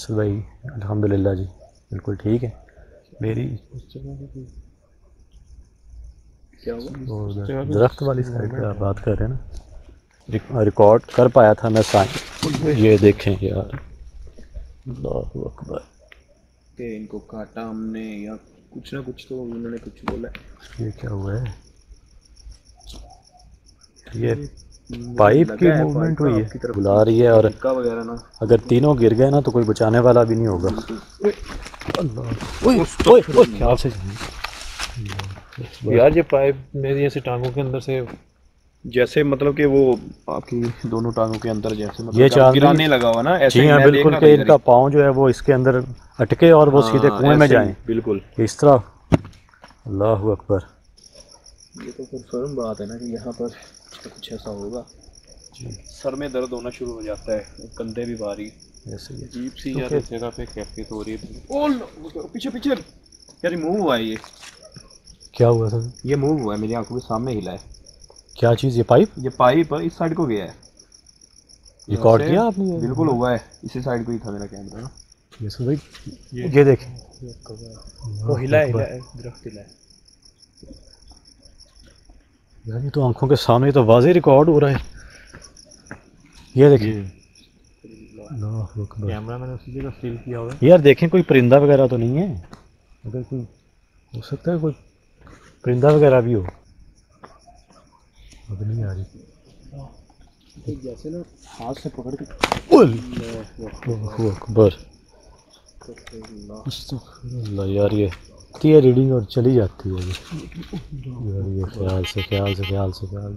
असद भाई अल्हम्दुलिल्लाह जी बिल्कुल ठीक है। मेरी दरख्त वाली साइड पे आप बात कर रहे हैं ना। रिकॉर्ड कर पाया था मैं साइन। ये देखें यार। अकबर। कि इनको काटा हमने या कुछ ना कुछ तो उन्होंने कुछ बोला। ये क्या हुआ है? ये पाइप की मूवमेंट हुई है बुला रही है और टिक्का वगैरह ना। अगर तीनों गिर गए ना तो कोई बचाने वाला भी नहीं होगा। अल्लाह ओए ओए ओए। ख्याल से यार ये पाइप मेरी ऐसे टांगों के अंदर से जैसे मतलब कि वो आपकी दोनों टांगों के अंदर जैसे मतलब ये चांदी- गिराने लगा हुआ ना ऐसे जी हाँ बिल्कुल कि इनका पाँव जो है वो इसके अंदर अटके और वो हाँ, सीधे कुएँ में जाएँ। बिल्कुल। इस तरह। अल्लाह अकबर। ये तो फिर फर्म बात है ना कि यहाँ पर कुछ ऐसा होगा। सर में दर्द होना शुरू हो जाता है कंधे भी भारी ऐसे ही। अजीब सी यार इस जगह पे कैफियत हो रही है। ओ पीछे पीछे। यार मूव हुआ है ये। क्या हुआ सर? ये मूव हुआ है मेरी आँखों के सामने हिला है। क्या चीज़ ये पाइप? ये पाइप इस साइड को गया है। रिकॉर्ड किया आपने? बिल्कुल हुआ है इसी साइड को ही था मेरा कैमरा ना। ये सर भाई ये देखें वो हिला है हिला है दरख्त हिला है। यार ये तो आँखों के सामने तो वाजे रिकॉर्ड हो रहा है। ये देखिए कैमरा मैंने उसी जगह स्टिल किया हुआ है। यार देखें कोई परिंदा वगैरह तो नहीं है? अगर कोई हो सकता है कोई परिंदा वगैरह भी हो। अब नहीं आ रही। जैसे ना हाथ से पकड़ के अल्लाहु अकबर। यार ये की है रीडिंग और चली जाती है ये ख्याल से ख्याल से ख्याल से ख्याल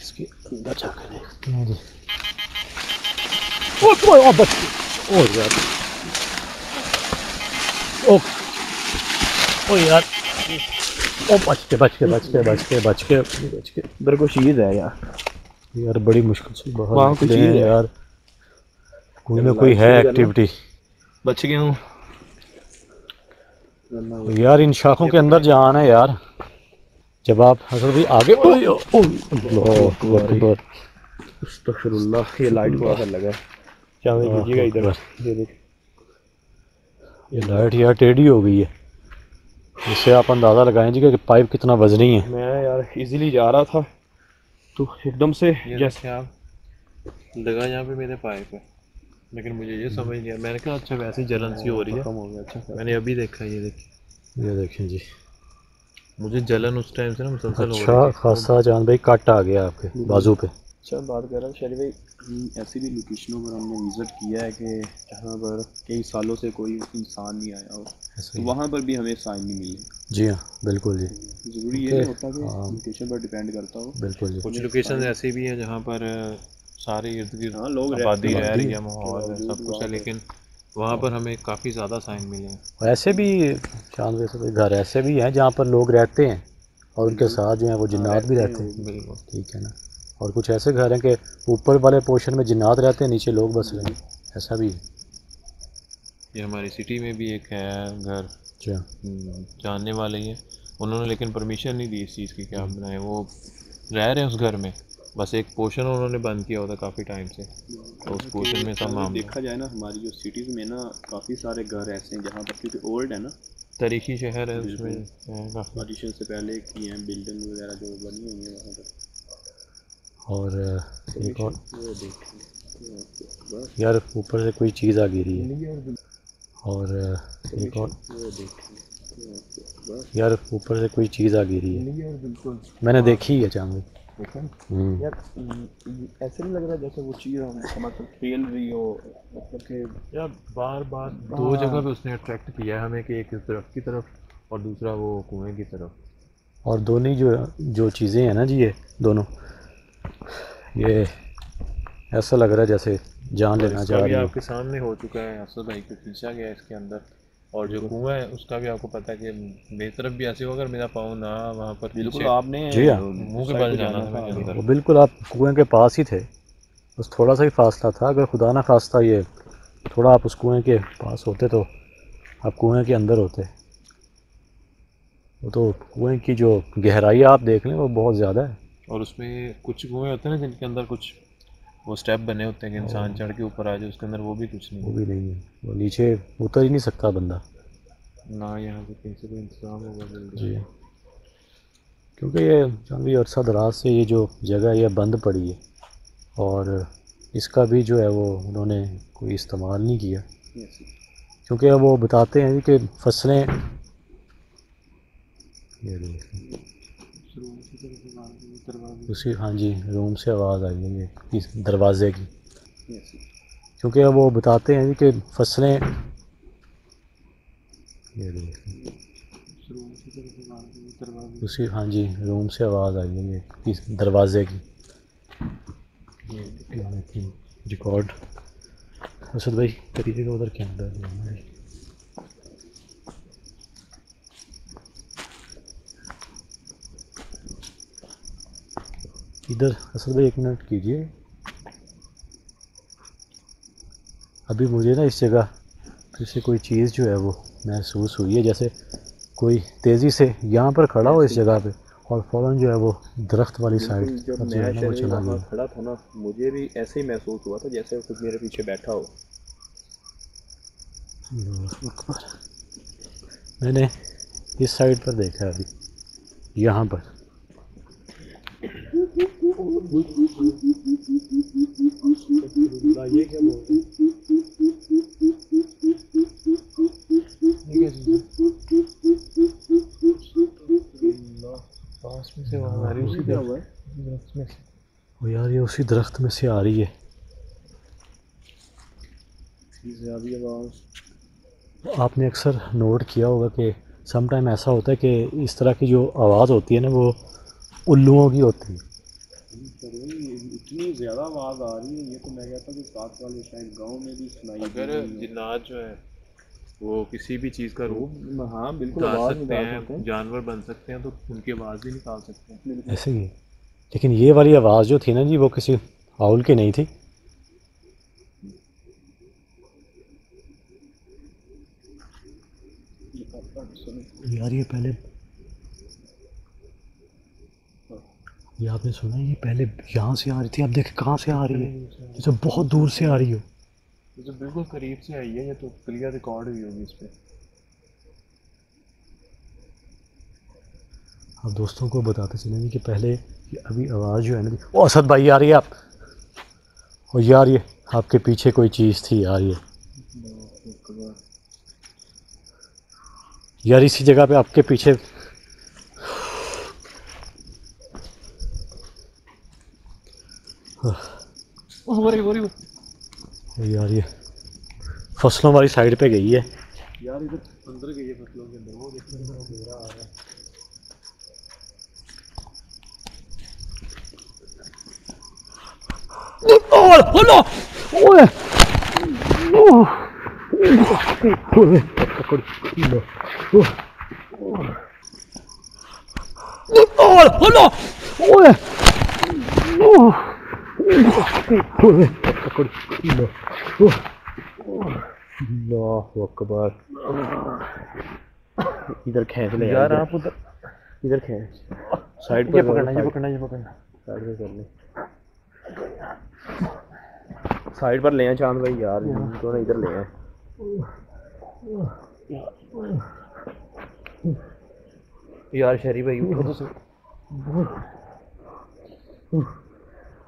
इसके अंदर जाकर देखते हैं जी। ओ ओ यार ओ ओ यार। ओ बच के बच के बच के बच के बच के बच के इधर को चीज़ है यार। यार बड़ी मुश्किल से बाहर है। यार। कोई ना कोई है एक्टिविटी बच गया हूँ। यार इन शाखों के अंदर जाना है यार। जब आप असल भी आगे ये लाइट को असर लगा क्या कीजिएगा इधर? ये लाइट यार टेढ़ी हो गई है। इससे आप अंदाज़ा लगाएँ जी कि पाइप कितना वजनी है। मैं यार इजीली जा रहा था तो एकदम से जैसे आप लगा यहाँ पे मेरे पाइप है। लेकिन मुझे ये समझ नहीं आया। मैंने कहा अच्छा वैसे ही जलन सी हो रही है। हो गया अच्छा। मैंने अभी देखा ये देखिए ये देखें जी। मुझे जलन उस टाइम से ना मुसलसल हो अच्छा रही थी। खासा जान भाई कट आ गया आपके बाजू पे। अच्छा बात कर रहा था शरी भाई ऐसी भी लोकेशनों पर हमने विज़िट किया है कि जहाँ पर कई सालों से कोई इंसान नहीं आया हो तो ही। वहाँ पर भी हमें साइन नहीं मिले। जी हाँ बिल्कुल जी। ज़रूरी ये नहीं होता कि हाँ। लोकेशन पर डिपेंड करता हो। बिल्कुल जी। कुछ लोकेशन ऐसी भी हैं जहाँ पर सारे इर्द गिर्द हाँ, लोग आबादी रह रही है माहौल है सब कुछ है लेकिन वहाँ पर हमें काफ़ी ज़्यादा साइन मिले हैं। और ऐसे भी चाँद वैसे घर ऐसे भी हैं जहाँ पर लोग रहते हैं और उनके साथ जो है वो जिन्नात भी रहते हैं। बिल्कुल। ठीक है ना? और कुछ ऐसे घर हैं कि ऊपर वाले पोर्शन में जिन्नात रहते हैं नीचे लोग बस रहे हैं। ऐसा भी है। ये हमारी सिटी में भी एक है घर। अच्छा। हम्म, जानने वाले ही हैं। उन्होंने लेकिन परमिशन नहीं दी इस चीज़ की कि आप बनाएँ वो रह रहे हैं उस घर में। बस एक पोर्शन उन्होंने बंद किया होता काफ़ी टाइम से। तो उस पोर्शन में सब मामला। देखा जाए ना हमारी जो सिटीज़ में ना काफ़ी सारे घर ऐसे हैं जहाँ पर क्योंकि ओल्ड है ना। तारीखी शहर है उसमें पार्टीशन से पहले की हैं बिल्डिंग वगैरह जो बनी हुई है वहाँ पर। और एक और। यार ऊपर से कोई चीज़ आ गिरी है। और एक और। यार ऊपर से कोई चीज़ आ गिरी है। मैंने देखी है चाँद हम्म। यार ऐसे नहीं लग रहा जैसे वो चीज़ हम मतलब खेल रही हो मतलब कि यार बार बार दो जगह पे उसने अट्रैक्ट किया है हमें कि एक इस तरफ़ की तरफ़ और दूसरा वो कुएँ की तरफ़। और दोनों ही जो जो चीज़ें हैं ना जी ये दोनों। ये ऐसा लग रहा है जैसे जान लेना चाह रही है। आपके सामने हो चुका है असद भाई को खींचा गया इसके अंदर। और जो कुआँ है उसका भी आपको पता है कि मेरी तरफ़ भी ऐसे होगा अगर मेरा पाँव ना वहाँ पर बिल्कुल आपने जी हाँ। मुँह के बल जाना था अंदर। बिल्कुल आप कुएँ के पास ही थे। बस थोड़ा सा ही फासला था अगर खुदा ना खास्ता ये थोड़ा आप उस कुएँ के पास होते तो आप कुएँ के अंदर होते। वो तो कुएँ की जो गहराई आप देख लें वो बहुत ज़्यादा है। और उसमें कुछ कुएँ होते हैं ना जिनके अंदर कुछ वो स्टेप बने होते हैं कि इंसान चढ़ के ऊपर आ जाए उसके अंदर वो भी कुछ नहीं वो भी नहीं है। वो नीचे उतर ही नहीं सकता बंदा। ना यहाँ पे कहीं से कोई इंतज़ाम होगा जल्दी। क्योंकि ये काफ़ी अरसा दराज से ये जो जगह है ये बंद पड़ी है। और इसका भी जो है वो उन्होंने कोई इस्तेमाल नहीं किया। क्योंकि अब वो बताते हैं कि फ़सलें उसी हाँ जी रूम से आवाज़ आई है ये इस दरवाज़े की। क्योंकि अब वो बताते हैं कि फ़सलें उसी हाँ जी रूम से आवाज़ आई है ये इस दरवाज़े की। रिकॉर्ड असद भाई करिएगा उधर कैमरा इधर असद भाई एक मिनट कीजिए। अभी मुझे ना इस जगह फिर से कोई चीज़ जो है वो महसूस हुई है जैसे कोई तेज़ी से यहाँ पर खड़ा हो इस जगह पे और फ़ौरन जो है वो दरख्त वाली साइड जब मैं चला गया। खड़ा था ना मुझे भी ऐसे ही महसूस हुआ था जैसे कुछ मेरे पीछे बैठा हो। मैंने इस साइड पर देखा है अभी यहाँ पर। उसी में से उसी दरख्त में से आ रही है आपने अक्सर नोट किया होगा कि सम टाइम ऐसा होता है कि इस तरह की जो आवाज़ होती है ना, वो उल्लुओं की होती है। इतनी ज़्यादा आवाज़ आ रही है ये तो मैं कहता हूँ कि साथ वाले शायद गाँव में भी सुनाई अगर जिन्नात जो है वो किसी भी चीज़ का रूप हाँ बिल्कुल आवाज़ सकते हैं हैं। जानवर बन सकते हैं तो उनकी आवाज़ भी निकाल सकते हैं। ऐसे ही लेकिन ये वाली आवाज़ जो थी ना जी वो किसी हाउल की नहीं थी। यार ये पहले ये आपने सुना ये पहले यहाँ से आ रही थी अब देख कहाँ से आ रही है? जैसे बहुत दूर से आ रही हो। ये तो बिल्कुल करीब से आई है ये तो क्लियर रिकॉर्ड हुई होगी इस पर आप दोस्तों को बताते चलेंगे कि पहले ये अभी आवाज़ जो है ना ओ असद भाई आ रही है आप। ओ यार ये आपके पीछे कोई चीज़ थी यार ये यार इसी जगह पे आपके पीछे हो रही हो रही यार ये फ़सलों वाली साइड पे गई है यार इधर अंदर गई है फ़सलों के अंदर वो देखो आ रहा है Oh, oh no! Oye! Oh! Oye! No. Oh, oh no! Oye! Oh! Akbar. इधर खींच ले यार। आप उधर। इधर खींच। साइड पर पकड़ना ये पकड़ना ये पकड़ना। साइड पे कर ले। साइड पर ले आए चाँद भाई यार दोनों इधर ले आए यार शरी भाई उठो तो।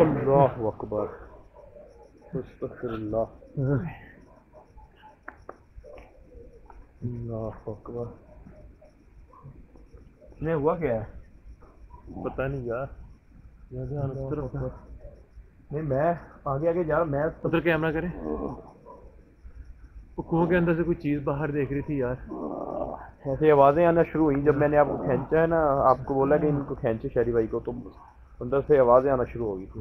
अल्लाह अकबर अस्तगफुरुल्लाह अल्लाह अकबर ने हुआ क्या है? पता नहीं यार। नहीं मैं आगे आगे जा रहा मैं उधर कैमरा करें। कुओं के अंदर से कोई चीज़ बाहर देख रही थी यार ऐसे आवाज़ें आना शुरू हुई जब मैंने आपको खींचा है ना आपको बोला कि इनको खींचे शहरी भाई को तो अंदर से आवाज़ें आना शुरू हो गई थी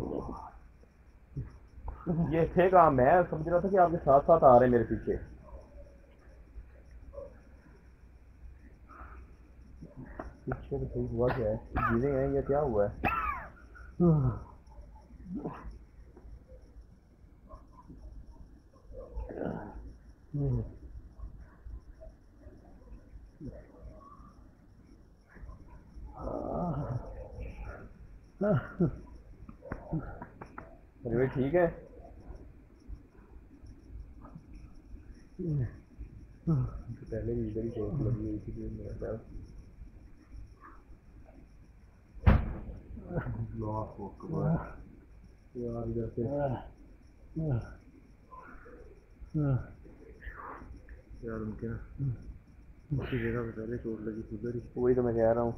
ये थे कहाँ मैं समझ रहा था कि आपके साथ साथ आ रहे मेरे पीछे पीछे तो सही हुआ क्या है गिरे हैं या क्या हुआ है अरे ठीक है। पहले भी इधर ही चोट लगी हुई थी कि मेरा पैर अल्लाह अकबर यार इधर से। यार उनके ना। उसी जगह पे पहले चोट लगी थी उधर ही। वही तो मैं कह रहा हूँ।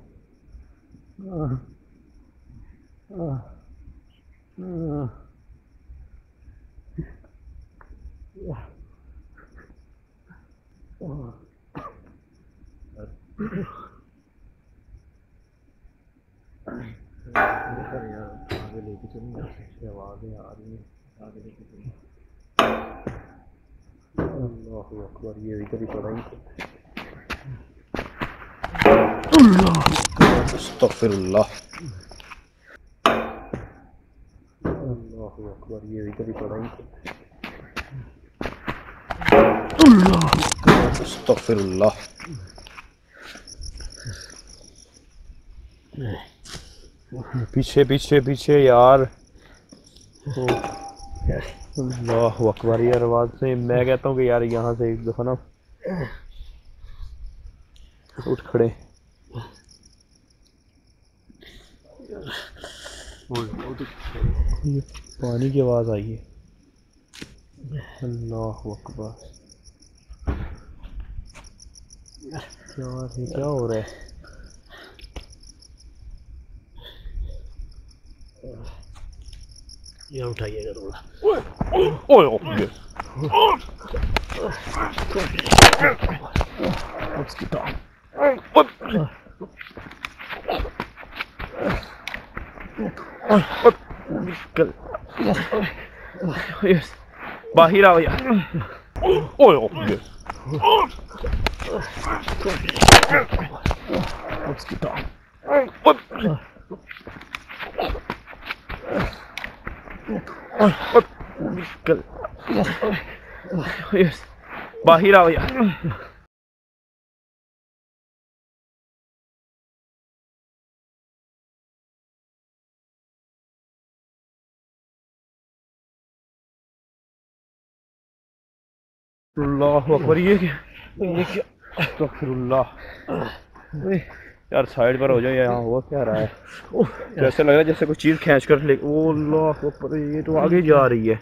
आगे लेके चलूँगा आवाज़ें आ रही हैं आगे लेके चलूँगा अल्लाह ये इधर ही ही अल्लाह अकबर ये इधर ही ही अस्तगफिरुल्लाह पीछे पीछे पीछे यार अल्लाह अकबर यार आवाज़ से मैं कहता हूँ कि यार यहाँ से एक दफ़ा ना। उठ खड़े। ये पानी की आवाज़ आई है। अल्लाह अकबर। क्या क्या हो रहा है? ये उठाइएगा थोड़ा ओए ओए उसकी टांग निकल यस बाहर आओ यार ओए ओए उसकी टांग निकल यस बाहर आओ यार। अकबर, ये क्या? यार साइड पर हो जाओ, यहाँ हो क्या रहा है? जैसे लग रहा है जैसे कोई चीज़ खींच कर ले ओ अल्लाह अकबर, ये तो आगे जा रही है।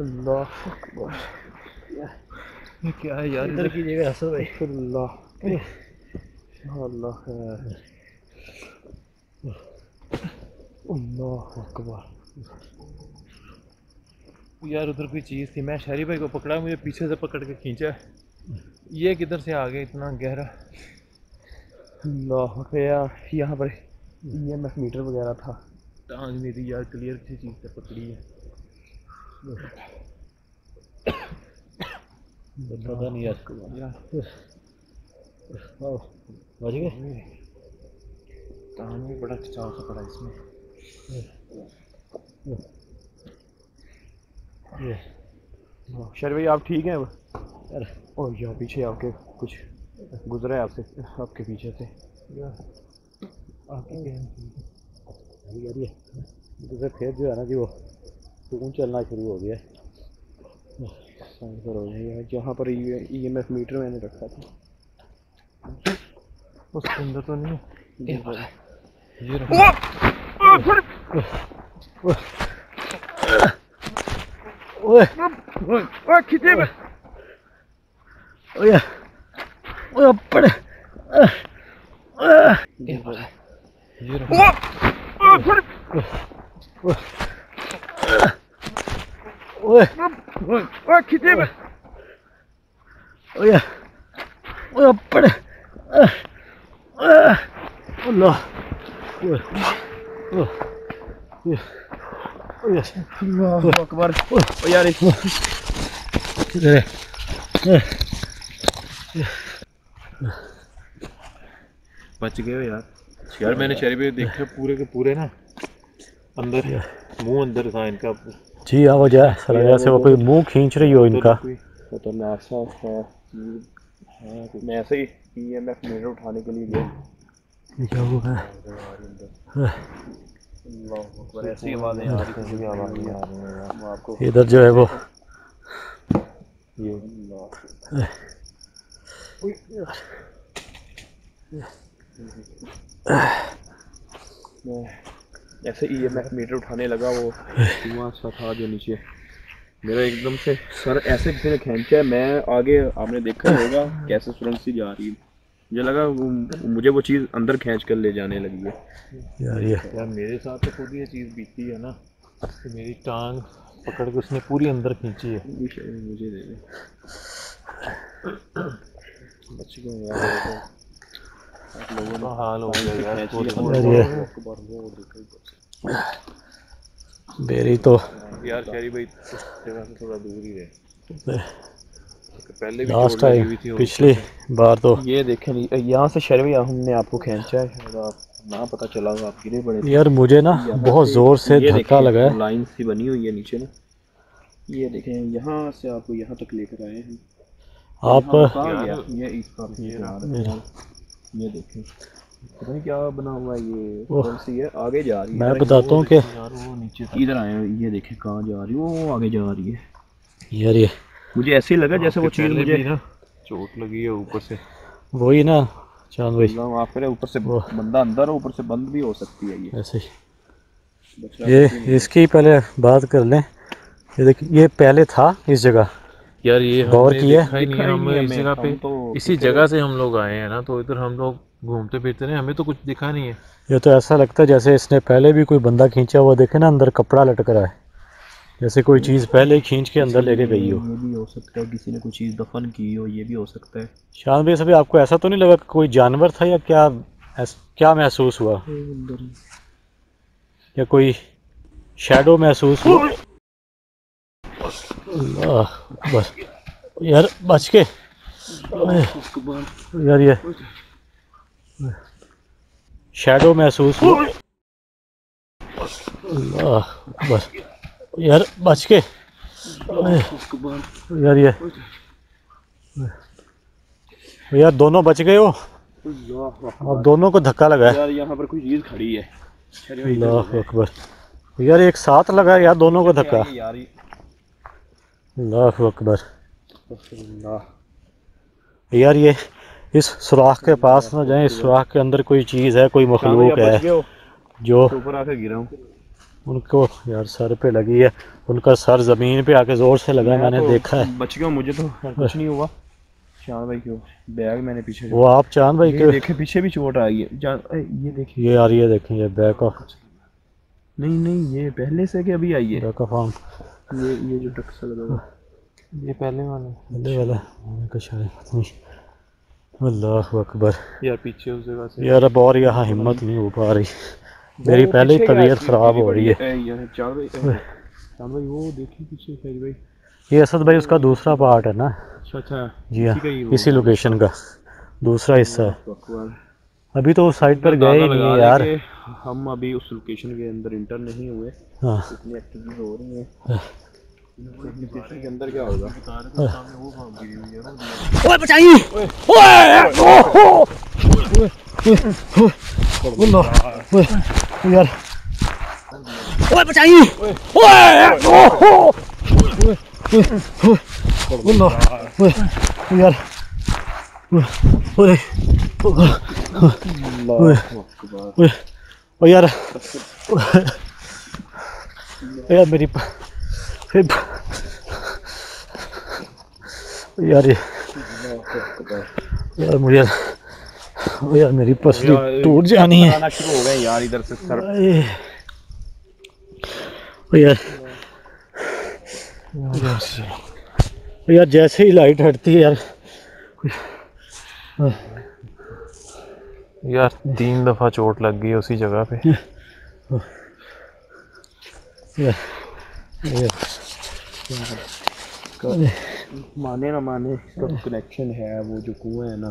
अल्लाह अकबर। क्या है यार? इधर कीजिएगा हसन भाई। अल्लाह। अल्लाह अल्लाह अकबर। यार उधर कोई चीज़ थी। मैं शहरी भाई को पकड़ा मुझे पीछे से पकड़ के खींचा। ये किधर से आ गया इतना गहरा? अल्लाह यार यहाँ पर एफ़ मीटर वगैरह था। टांग थी यार क्लियर किसी चीज़ से पकड़ी है। पता नहीं यार। यार बच गए? भी बड़ा खिंचाव सा पड़ा इसमें। शर भाई आप ठीक हैं और यहाँ पीछे आपके कुछ गुजरा है आपसे आपके पीछे से। आपकी जैसे फिर जो है ना कि वो। सुकून चलना शुरू हो गया है। साइड पर हो जाएगा जहाँ पर ई एम एफ़ मीटर मैंने रखा था। उसके अंदर तो नहीं है। ये पर- ये ओए ओए खींचे में ओए ओए पड़। ये रखो। ओए ओए ओए खींचे में ओए ओए ऊपर अल्लाह ओए ओए ओए ओए अल्लाह अकबर ओ यार इस- किधर बच गए हो यार। यार मैंने शरीर पे देखा पूरे के पूरे ना अंदर मुँह अंदर था इनका। जी हाँ वो जाए साला जैसे वो कोई मुँह खींच रही हो इनका खतरनाक सा है है मैं ऐसे ही ईएमएफ मीटर उठाने के लिए गया क्या हुआ है अल्लाह अकबर ऐसी आवाज़ें आ रही कुछ भी आवाज़ नहीं आ रही है यार मैं आपको इधर जो है वो ये मैं ऐसे ईएमएफ मीटर उठाने लगा वो धुआँ सा था जो नीचे। मेरा एकदम से सर ऐसे किसी ने खींचा है मैं आगे आपने देखा होगा कैसे सुरंग सी जा रही है। मुझे लगा मुझे वो चीज़ अंदर खींच कर ले जाने लगी है। यार ये यार मेरे साथ तो खुद ये चीज़ बीती है ना। कि मेरी टांग पकड़ के उसने पूरी अंदर खींची है। मुझे दे दे। ये तो। आप लोगों ने हाल गया यार शरी भाई थोड़ा दूर ही रहे पहले भी लास्ट और पिछली बार तो ये देखें यहाँ से शर्मी हमने आपको खींचा है शायद आप ना पता चला होगा आप गिरे पड़े थे। यार मुझे ना बहुत ज़ोर से धक्का लगा है लाइन सी बनी हुई है नीचे ना ये देखें यहाँ से आपको यहाँ तक लेकर आए हैं आप? ये देखें। पता नहीं क्या बना हुआ है ये कौन सी है? आगे जा रही है। मैं बताता हूँ कि यार वो नीचे इधर आए हैं, ये देखें कहाँ जा रही है? वो आगे जा रही है। यार ये मुझे ऐसे ही लगा जैसे वो चीज़ मुझे ना चोट लगी है ऊपर से। वही ना चाँद भाई अल्लाह माफ़ करे ऊपर से। बंदा अंदर हो ऊपर से बंद भी हो सकती है ये। ऐसे ही। ये इसकी पहले बात कर लें। ये देखिए ये पहले था इस जगह। यार ये गौर किया? देखा ही नहीं हम इस जगह पे तो इसी जगह से हम लोग आए हैं ना तो इधर हम लोग घूमते फिरते रहे हमें तो कुछ दिखा नहीं है। ये तो ऐसा लगता है जैसे इसने पहले भी कोई बंदा खींचा हुआ देखे ना अंदर कपड़ा लटक रहा है। जैसे कोई चीज़ पहले खींच के अंदर लेके गई हो। ये भी हो सकता है किसी ने कोई चीज़ दफन की हो ये भी हो सकता है। शांत भाई सभी आपको ऐसा तो नहीं लगा कोई जानवर था या क्या क्या महसूस हुआ? या कोई शैडो महसूस हुआ? अल्लाह अकबर यार बच के। यार ये। शैडो महसूस अल्लाह यार बच के। यार ये। यार दोनों बच गए हो। अब दोनों को धक्का लगा है। यार यहाँ पर कोई चीज़ खड़ी है। अल्लाह अकबर। यार एक साथ लगा यार दोनों को धक्का। यार अल्लाह अकबर। यार ये इस सुराख के पास ना जाए इस सुराख के अंदर कोई चीज़ है कोई मखलूक है? जो ऊपर आके गिरा हूँ। उनको यार सर पे लगी है उनका सर ज़मीन पे आके ज़ोर से लगा मैंने तो देखा है। बच गया मुझे तो कुछ नहीं हुआ। शान भाई क्यों बैग मैंने पीछे वो आप चाँद भाई के देखे पीछे भी चोट आई है। ये देखिए ये यार ये देखें ये बैक ऑफ़ नहीं नहीं ये पहले से कि अभी आई है। बैक ऑफ़ आर्म ये ये जो टक्स लगा हुआ है। ये पहले वाला। बंदे वाला। मैंने कहा शायद पता नहीं। अल्लाह अकबर। यार पीछे उस जगह से। यार अब और यहाँ हिम्मत नहीं हो पा रही। मेरी पहले ही तबीयत ख़राब हो रही है। ये भाई चाँद भाई वो देखिए पीछे खैर भाई। ये असद भाई उसका दूसरा पार्ट है ना? अच्छा अच्छा। जी हाँ इसी का ही वो। इसी लोकेशन का। दूसरा हिस्सा है। अभी तो उस साइड पर गए नहीं है यार हम अभी उस लोकेशन के अंदर इंटर नहीं हुए हाँ इतनी एक्टिविटीज़ हो रही हैं के अंदर क्या होगा ओए बचाइए ओए ओए ओए यार ओए बचाइए ओए यार ओए ओए ओए ओ यार यार मेरी यार यार मुझे ओ यार मेरी पसली टूट जानी है। शुरू हो यार इधर से सर। ओ यार। यार जैसे ही लाइट हटती है यार। यार तीन दफ़ा चोट लग गई उसी जगह पे। यार यार माने ना माने इसका कनेक्शन है वो जो कुआँ है ना।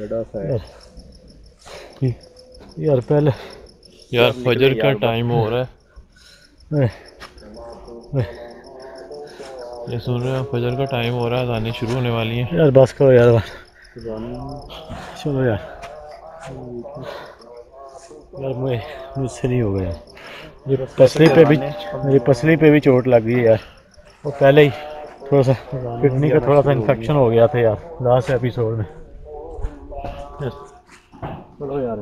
बड़ा सा है। यार पहले यार फजर का टाइम हो रहा है। ये सुन रहे हो फजर का टाइम हो रहा है आने शुरू होने वाली है। यार बस करो यार चलो यार। यार मैं मुझसे नहीं होगा यार मेरी पसली पे भी मेरी पसली पे भी चोट लग गई है यार। वो पहले ही थोड़ा सा किडनी का थोड़ा सा इन्फेक्शन हो गया था यार लास्ट एपिसोड में। चलो यार।